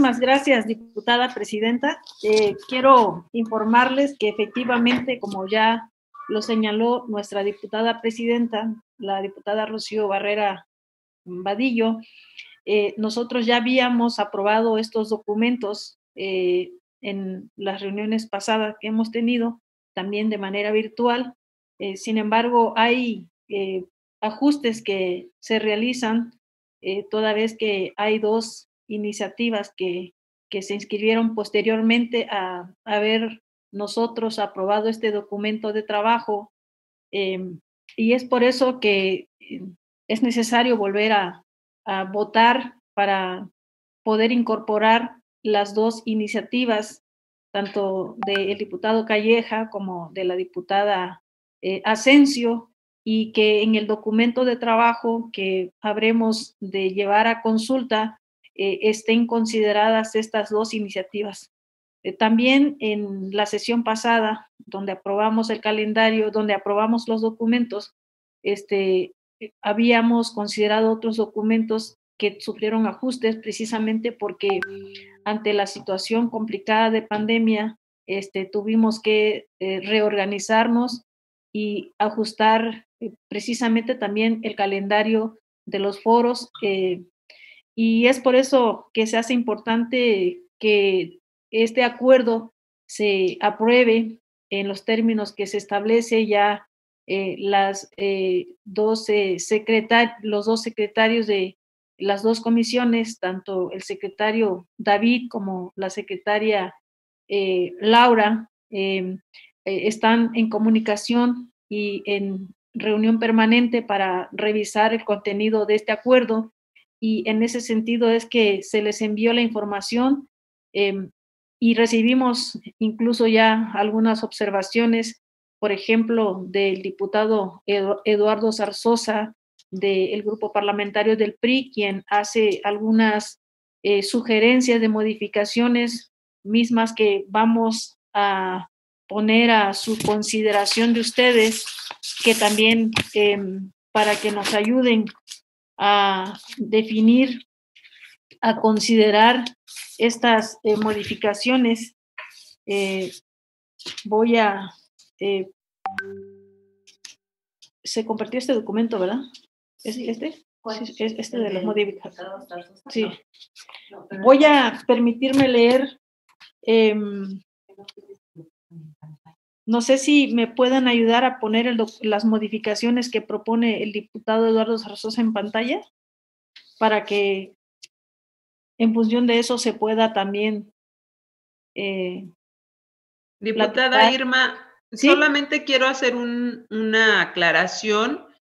muchísimas gracias, diputada presidenta. Eh, quiero informarles que efectivamente, como ya lo señaló nuestra diputada presidenta, la diputada Rocío Barrera Vadillo, eh, nosotros ya habíamos aprobado estos documentos eh, en las reuniones pasadas que hemos tenido, también de manera virtual. sin embargo, hay ajustes que se realizan toda vez que hay dos iniciativas que, que se inscribieron posteriormente a haber nosotros aprobado este documento de trabajo. Em, y es por eso que em, es necesario volver a, a votar para poder incorporar las dos iniciativas, tanto del diputado Calleja como de la diputada eh, Asensio, y que en el documento de trabajo que habremos de llevar a consulta eh, estén consideradas estas dos iniciativas. Eh, también en la sesión pasada, donde aprobamos el calendario, donde aprobamos los documentos, este, eh, habíamos considerado otros documentos que sufrieron ajustes precisamente porque ante la situación complicada de pandemia, este, tuvimos que reorganizarnos y ajustar precisamente también el calendario de los foros y es por eso que se hace importante que este acuerdo se apruebe en los términos que se establece ya eh, las, eh, los dos secretarios de las dos comisiones, tanto el secretario David como la secretaria eh, Laura, em, están en comunicación y en reunión permanente para revisar el contenido de este acuerdo y en ese sentido es que se les envió la información em, y recibimos incluso ya algunas observaciones, por ejemplo, del diputado Eduardo Zarzosa del grupo parlamentario del PRI, quien hace algunas eh, sugerencias de modificaciones mismas que vamos a poner a su consideración de ustedes, que también em, para que nos ayuden a definir, a considerar estas eh, modificaciones. Eh, voy a... Eh, se compartió este documento, ¿verdad? ¿Es este? este de las modificaciones. Sí. Voy a permitirme leer em, no sé si me puedan ayudar a poner las modificaciones que propone el diputado Eduardo Zarzosa en pantalla para que en función de eso se pueda también. Eh, Diputada Irma, solamente quiero hacer una aclaración